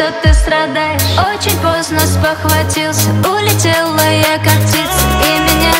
что ты страдаешь. Очень поздно спохватился Улетела я как птица И меня